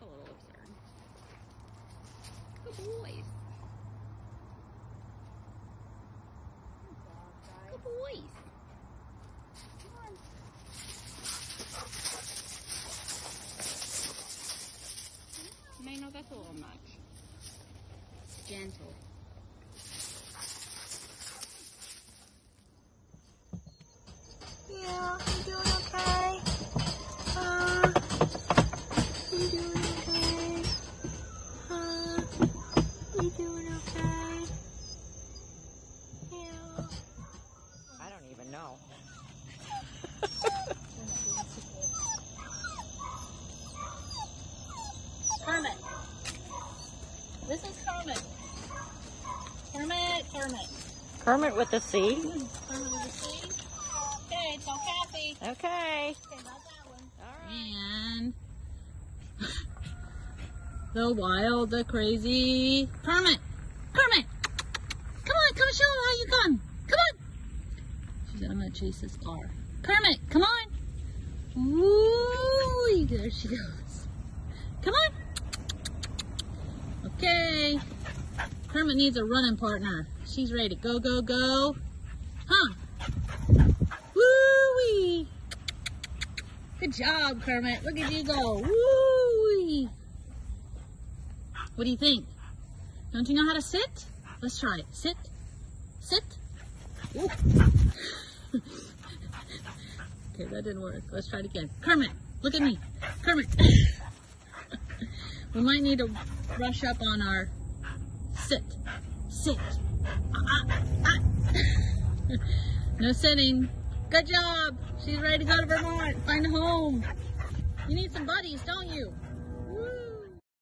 A little absurd. Good boys. Good boys. Come on. And I know that's a little much. Gentle. Yeah. Don't even know. Cermit. This is Cermit. Cermit, Cermit. Cermit with the C. Cermit with a C. Okay, tell Kathy. Okay. Okay, about that one. All right. And the wild, the crazy Cermit. Cermit. Come on, come show her how you come. Come on. She said, I'm going to chase this car. Cermit, come on. Ooh, there she goes. Come on. Okay. Cermit needs a running partner. She's ready to go, go, go. Huh. Woo-wee. Good job, Cermit. Look at you go. Woo! What do you think? Don't you know how to sit? Let's try it. Sit. Sit. Ooh. Okay, that didn't work. Let's try it again. Cermit, look at me. Cermit. we might need to brush up on our sit. Sit. Ah, ah, ah. no sitting. Good job. She's ready to go to Vermont. Find a home. You need some buddies, don't you?